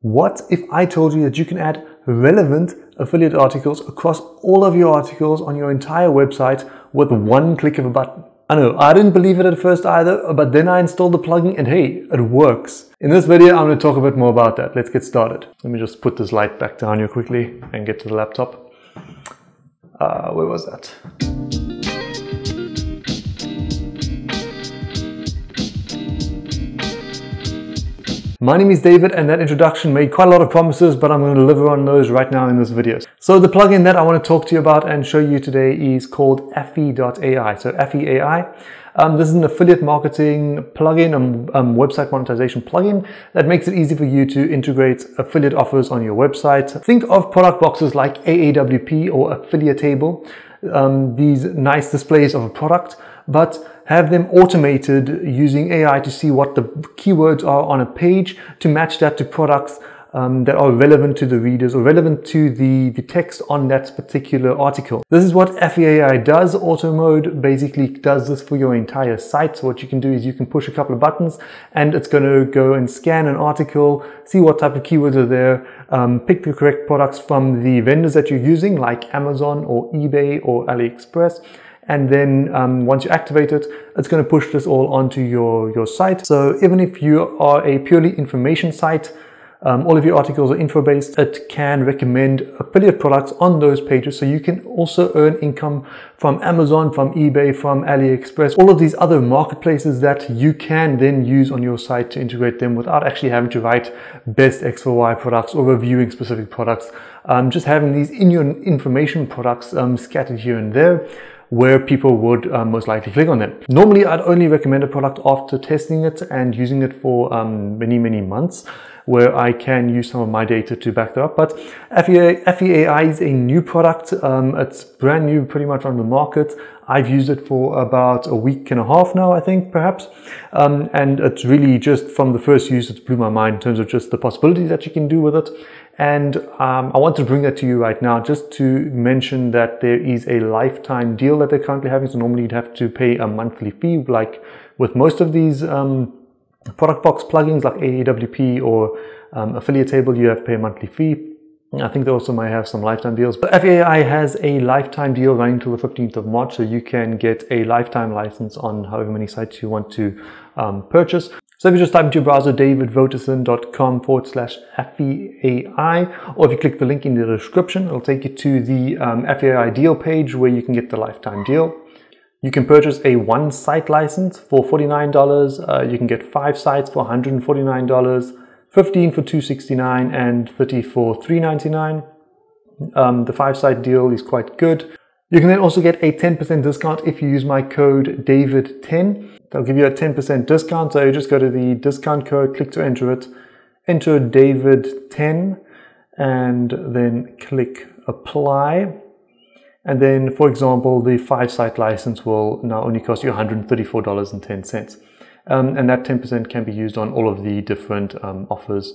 What if I told you that you can add relevant affiliate articles across all of your articles on your entire website with one click of a button? I know, I didn't believe it at first either, but then I installed the plugin and hey, it works. In this video, I'm going to talk a bit more about that. Let's get started. Let me just put this light back down here quickly and get to the laptop. Uh, where was that? My name is David and that introduction made quite a lot of promises, but I'm going to deliver on those right now in this video. So the plugin that I want to talk to you about and show you today is called Affi.ai. So Affi.ai. Um, this is an affiliate marketing plugin, um, um, website monetization plugin that makes it easy for you to integrate affiliate offers on your website. Think of product boxes like AAWP or Affiliatable, um, these nice displays of a product, but have them automated using AI to see what the keywords are on a page to match that to products um, that are relevant to the readers or relevant to the, the text on that particular article. This is what Affi AI does. Auto mode basically does this for your entire site. So what you can do is you can push a couple of buttons and it's going to go and scan an article, see what type of keywords are there, um, pick the correct products from the vendors that you're using like Amazon or eBay or AliExpress and then um, once you activate it, it's going to push this all onto your, your site. So even if you are a purely information site, um, all of your articles are info based, it can recommend affiliate products on those pages. So you can also earn income from Amazon, from eBay, from AliExpress, all of these other marketplaces that you can then use on your site to integrate them without actually having to write best X for Y products or reviewing specific products. Um, just having these in your information products um, scattered here and there where people would um, most likely click on them. Normally, I'd only recommend a product after testing it and using it for um, many, many months where I can use some of my data to back that up. But Affi.ai is a new product. Um, it's brand new, pretty much on the market. I've used it for about a week and a half now, I think, perhaps. Um, and it's really just from the first use, it blew my mind in terms of just the possibilities that you can do with it. And um, I want to bring that to you right now just to mention that there is a lifetime deal that they're currently having. So normally you'd have to pay a monthly fee, like with most of these um, product box plugins like AAWP or um, Affiliatable, you have to pay a monthly fee. I think they also might have some lifetime deals. But Affi.ai has a lifetime deal running till the 15th of March, so you can get a lifetime license on however many sites you want to um, purchase. So if you just type into your browser davidwoutersen.com forward slash Affi.ai, or if you click the link in the description, it'll take you to the um, Affi.ai deal page where you can get the lifetime deal. You can purchase a one site license for $49. Uh, you can get five sites for $149, 15 for 269, and 30 for 399. Um, the five site deal is quite good. You can then also get a 10% discount if you use my code DAVID10. They'll give you a 10% discount. So you just go to the discount code, click to enter it, enter DAVID10, and then click apply. And then, for example, the five site license will now only cost you $134.10. Um, and that 10% can be used on all of the different um, offers,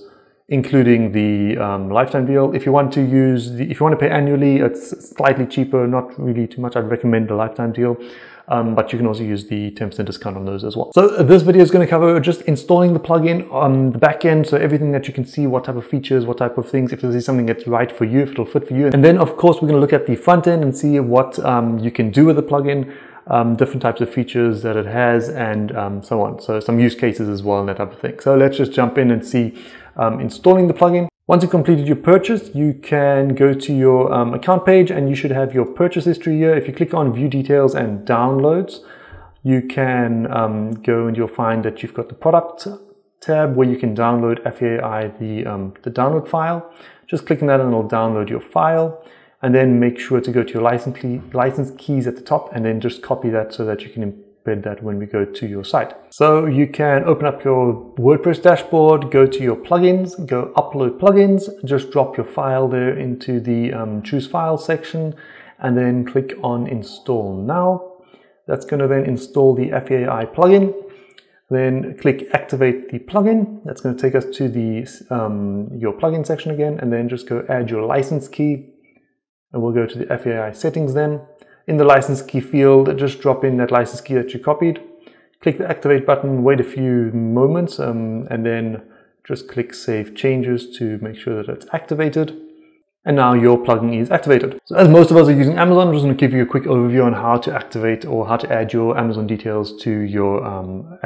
including the um, lifetime deal. If you want to use the, if you want to pay annually, it's slightly cheaper, not really too much. I'd recommend the lifetime deal um, but you can also use the 10% discount on those as well. So uh, this video is going to cover just installing the plugin on the back end. So everything that you can see, what type of features, what type of things, if this is something that's right for you, if it'll fit for you. And then of course, we're going to look at the front end and see what um, you can do with the plugin. Um, different types of features that it has and um, so on. So some use cases as well and that type of thing. So let's just jump in and see um, installing the plugin. Once you've completed your purchase, you can go to your um, account page and you should have your purchase history here. If you click on view details and downloads, you can um, go and you'll find that you've got the product tab where you can download Affi AI, the, um, the download file. Just clicking that and it'll download your file and then make sure to go to your license, key, license keys at the top and then just copy that so that you can embed that when we go to your site. So you can open up your WordPress dashboard, go to your plugins, go upload plugins, just drop your file there into the um, choose file section and then click on install now. That's going to then install the Affi AI plugin. Then click activate the plugin. That's going to take us to the um, your plugin section again and then just go add your license key and we'll go to the Affi AI settings then. In the license key field, just drop in that license key that you copied. Click the activate button, wait a few moments, um, and then just click Save Changes to make sure that it's activated. And now your plugin is activated. So as most of us are using Amazon, I'm just going to give you a quick overview on how to activate or how to add your Amazon details to your um,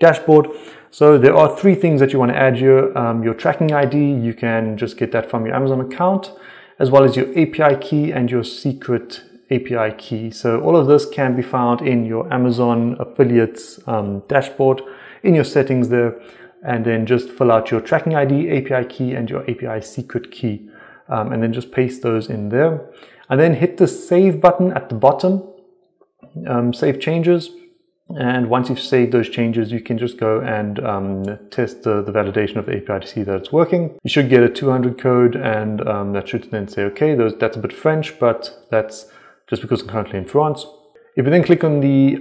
dashboard. So there are three things that you want to add here. Um, your tracking ID, you can just get that from your Amazon account, as well as your API key and your secret API key. So all of this can be found in your Amazon affiliates um, dashboard in your settings there. And then just fill out your tracking ID, API key, and your API secret key. Um, and then just paste those in there. And then hit the save button at the bottom, um, save changes. And once you've saved those changes, you can just go and um, test the, the, validation of the API to see that it's working. You should get a 200 code and um, that should then say, okay, those, that's a bit French, but that's just because I'm currently in France. If you then click on the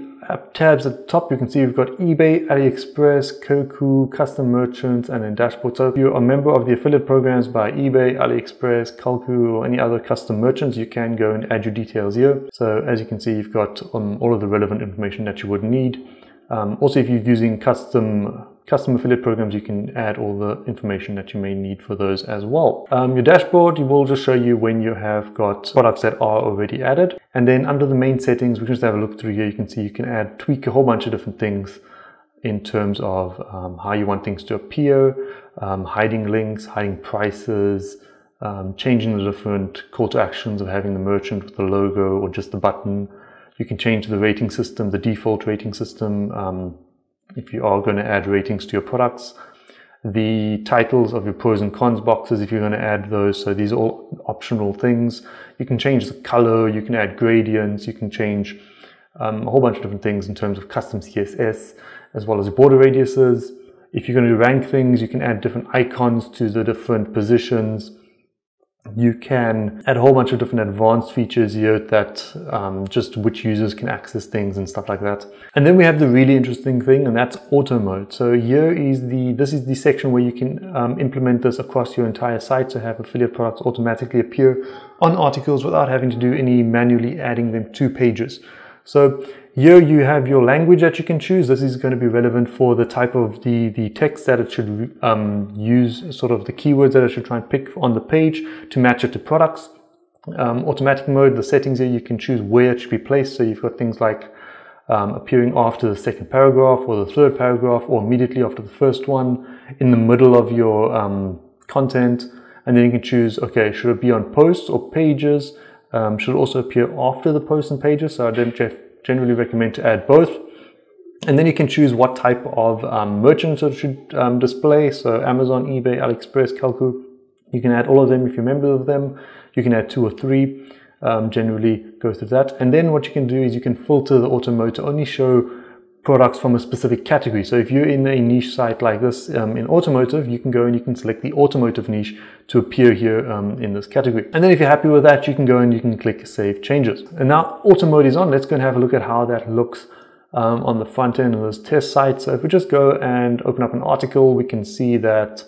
tabs at the top, you can see we've got eBay, AliExpress, Koku, custom merchants, and then dashboard. So if you're a member of the affiliate programs by eBay, AliExpress, Koku, or any other custom merchants, you can go and add your details here. So as you can see, you've got um, all of the relevant information that you would need. Um, also, if you're using custom custom affiliate programs, you can add all the information that you may need for those as well. Um, your dashboard will just show you when you have got products that are already added. And then under the main settings, we can just have a look through here. You can see you can add, tweak a whole bunch of different things in terms of um, how you want things to appear, um, hiding links, hiding prices, um, changing the different call to actions of having the merchant with the logo or just the button. You can change the rating system, the default rating system, um, if you are going to add ratings to your products. The titles of your pros and cons boxes, if you're going to add those. So these are all optional things. You can change the color, you can add gradients, you can change um, a whole bunch of different things in terms of custom CSS, as well as border radiuses. If you're going to rank things, you can add different icons to the different positions you can add a whole bunch of different advanced features here that um, just which users can access things and stuff like that. And then we have the really interesting thing and that's auto mode. So here is the, this is the section where you can um, implement this across your entire site to have affiliate products automatically appear on articles without having to do any manually adding them to pages. So here you have your language that you can choose. This is going to be relevant for the type of the, the text that it should um, use, sort of the keywords that it should try and pick on the page to match it to products. Um, automatic mode, the settings here, you can choose where it should be placed. So you've got things like um, appearing after the second paragraph or the third paragraph or immediately after the first one, in the middle of your um, content. And then you can choose, okay, should it be on posts or pages? Um, should also appear after the posts and pages. So I generally recommend to add both. And then you can choose what type of um, merchants it should um, display. So Amazon, eBay, AliExpress, Koku. You can add all of them if you're a member of them. You can add two or three. Um, generally go through that. And then what you can do is you can filter the auto mode to only show products from a specific category. So if you're in a niche site like this um, in automotive, you can go and you can select the automotive niche to appear here um, in this category. And then if you're happy with that, you can go and you can click Save Changes. And now auto mode is on. Let's go and have a look at how that looks um, on the front end of this test site. So if we just go and open up an article, we can see that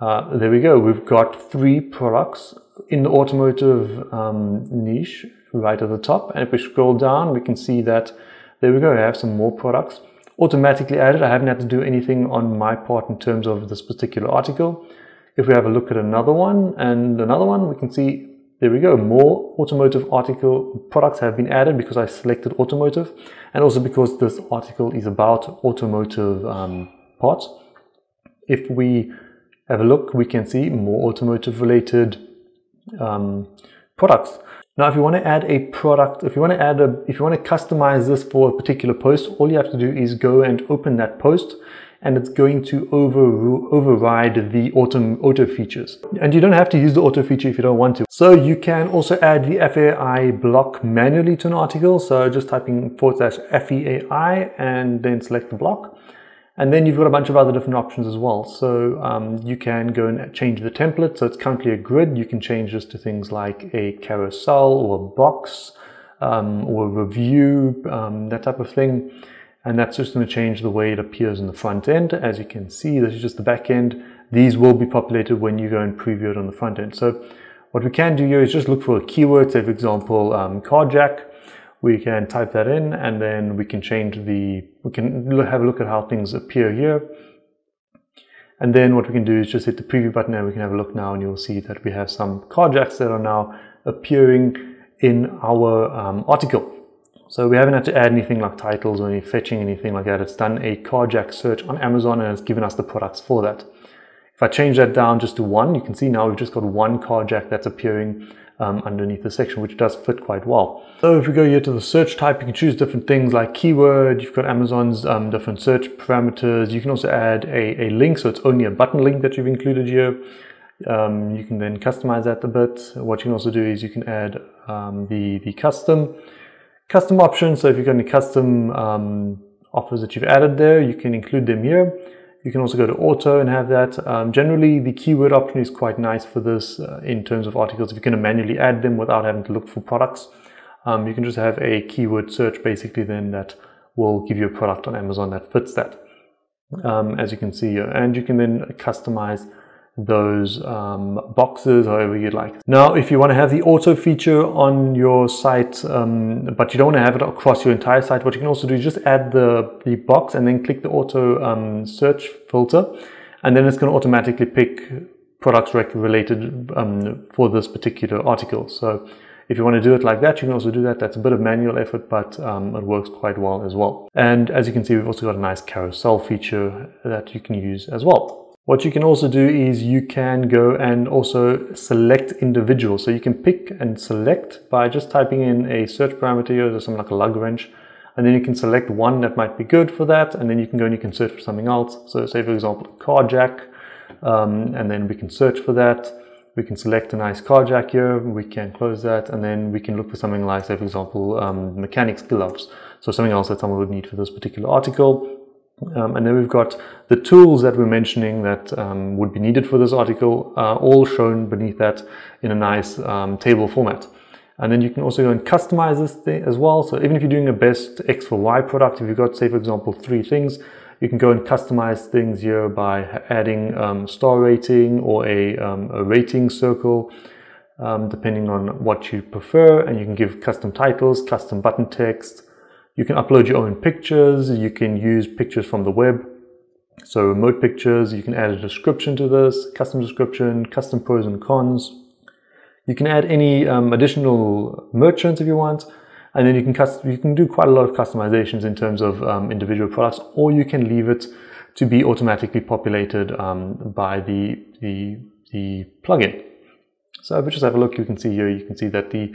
uh, there we go. We've got three products in the automotive um, niche right at the top. And if we scroll down, we can see that there we go, I have some more products automatically added. I haven't had to do anything on my part in terms of this particular article. If we have a look at another one and another one, we can see, there we go, more automotive article products have been added because I selected automotive and also because this article is about automotive um, parts. If we have a look, we can see more automotive related um, products. Now, if you want to add a product, if you want to add a, if you want to customize this for a particular post, all you have to do is go and open that post and it's going to over, override the auto, auto features. And you don't have to use the auto feature if you don't want to. So you can also add the Affi AI block manually to an article. So just typing forward slash Affi AI and then select the block. And then you've got a bunch of other different options as well. So um, you can go and change the template. So it's currently a grid. You can change this to things like a carousel or a box um, or a review, um, that type of thing. And that's just going to change the way it appears in the front end. As you can see, this is just the back end. These will be populated when you go and preview it on the front end. So what we can do here is just look for a keyword, say for example, um, car jack we can type that in and then we can change the, we can have a look at how things appear here. And then what we can do is just hit the preview button and we can have a look now and you'll see that we have some car jacks that are now appearing in our um, article. So we haven't had to add anything like titles or any fetching, anything like that. It's done a car jack search on Amazon and it's given us the products for that. If I change that down just to one, you can see now we've just got one car jack that's appearing um, underneath the section, which does fit quite well. So if we go here to the search type, you can choose different things like keyword, you've got Amazon's um, different search parameters. You can also add a, a link, so it's only a button link that you've included here. Um, you can then customize that a bit. What you can also do is you can add um, the, the custom, custom option. So if you've got any custom um, offers that you've added there, you can include them here. You can also go to auto and have that. Um, generally, the keyword option is quite nice for this uh, in terms of articles. If you're going to manually add them without having to look for products, um, you can just have a keyword search basically then that will give you a product on Amazon that fits that, um, as you can see. And you can then customize those um, boxes however you'd like. Now, if you want to have the auto feature on your site, um, but you don't want to have it across your entire site, what you can also do is just add the, the box and then click the auto um, search filter, and then it's going to automatically pick products related um, for this particular article. So if you want to do it like that, you can also do that. That's a bit of manual effort, but um, it works quite well as well. And as you can see, we've also got a nice carousel feature that you can use as well. What you can also do is you can go and also select individuals. So you can pick and select by just typing in a search parameter or something like a lug wrench, and then you can select one that might be good for that, and then you can go and you can search for something else. So say for example, a car jack, um, and then we can search for that. We can select a nice car jack here, we can close that, and then we can look for something like, say for example, um, mechanics gloves. So something else that someone would need for this particular article. Um, and then we've got the tools that we're mentioning that um, would be needed for this article, uh, all shown beneath that in a nice um, table format. And then you can also go and customize this thing as well. So even if you're doing a best X for Y product, if you've got, say, for example, three things, you can go and customize things here by adding um, star rating or a, um, a rating circle, um, depending on what you prefer. And you can give custom titles, custom button text, you can upload your own pictures. You can use pictures from the web. So remote pictures, you can add a description to this, custom description, custom pros and cons. You can add any um, additional merchants if you want. And then you can you can do quite a lot of customizations in terms of um, individual products, or you can leave it to be automatically populated um, by the, the, the plugin. So if we just have a look, you can see here, you can see that the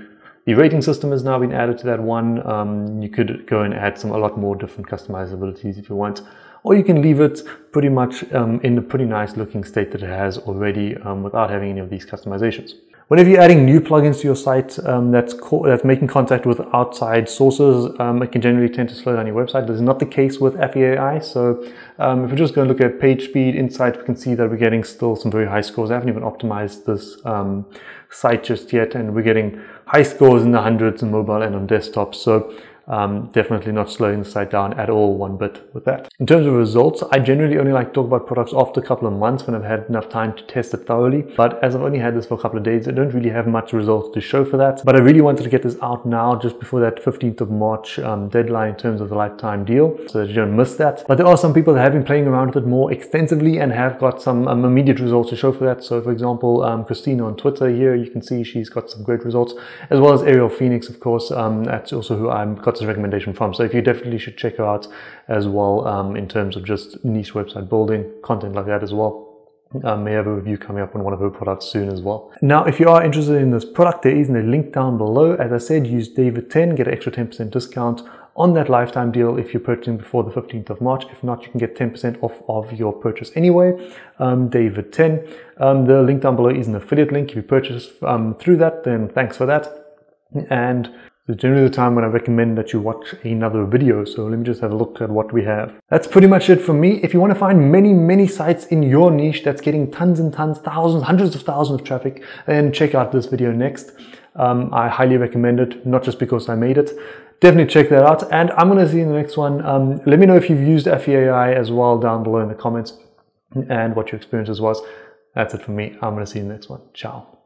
the rating system has now been added to that one. Um, you could go and add some a lot more different customizabilities if you want, or you can leave it pretty much um, in the pretty nice looking state that it has already um, without having any of these customizations. Whenever you're adding new plugins to your site um, that's, that's making contact with outside sources, um, it can generally tend to slow down your website. This is not the case with Affi AI. So um, if we're just going to look at page speed insight, we can see that we're getting still some very high scores. I haven't even optimized this um, site just yet, and we're getting high scores in the hundreds on mobile and on desktop. So um, definitely not slowing the site down at all one bit with that. In terms of results, I generally only like to talk about products after a couple of months when I've had enough time to test it thoroughly. But as I've only had this for a couple of days, I don't really have much results to show for that. But I really wanted to get this out now just before that 15th of March um, deadline in terms of the lifetime deal so that you don't miss that. But there are some people that have been playing around with it more extensively and have got some um, immediate results to show for that. So for example, um, Christina on Twitter here, you can see she's got some great results as well as Ariel Phoenix, of course. Um, that's also who I've got this recommendation from. So if you definitely should check her out as well um, in terms of just niche website building, content like that as well. Um, may have a review coming up on one of her products soon as well. Now, if you are interested in this product, there is a link down below. As I said, use David10, get an extra 10% discount on that lifetime deal if you're purchasing before the 15th of March. If not, you can get 10% off of your purchase anyway. Um, David10. Um, the link down below is an affiliate link. If you purchase um, through that, then thanks for that. And it's generally the time when I recommend that you watch another video. So let me just have a look at what we have. That's pretty much it for me. If you want to find many, many sites in your niche that's getting tons and tons, thousands, hundreds of thousands of traffic, then check out this video next. Um, I highly recommend it, not just because I made it. Definitely check that out. And I'm going to see you in the next one. Um, let me know if you've used Affi AI as well down below in the comments and what your experiences was. That's it for me. I'm going to see you in the next one. Ciao.